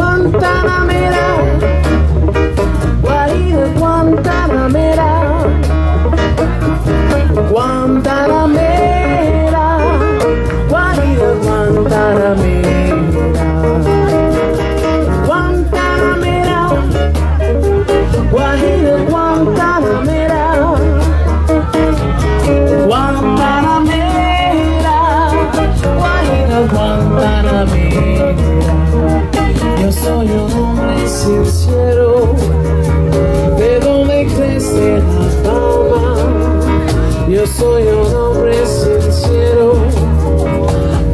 Guantánamera. Yo soy un hombre sincero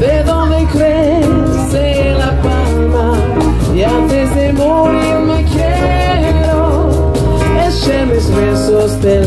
De donde crece la palma Y antes de morir me quiero Echar mis besos de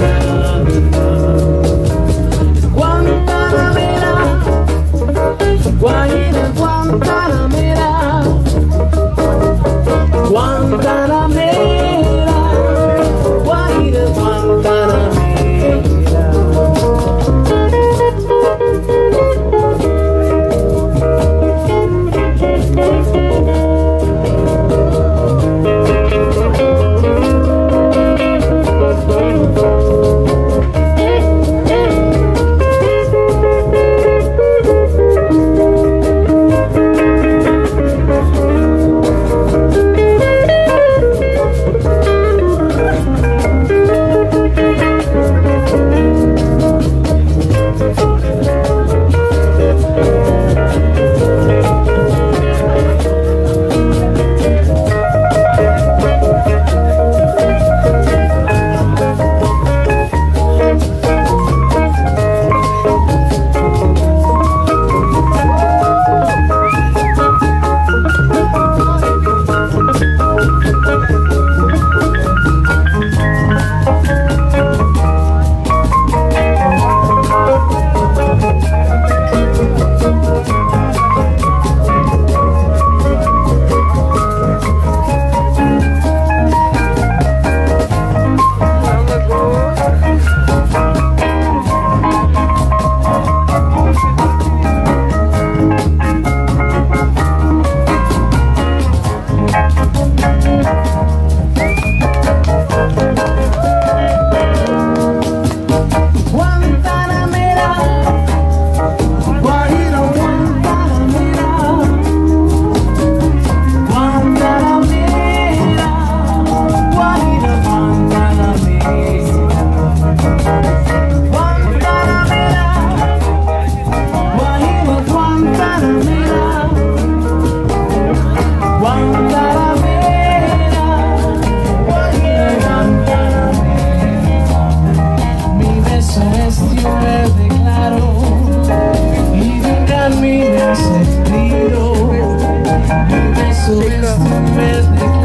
me declaro y nunca me ha sentido. Eso es, me declaro.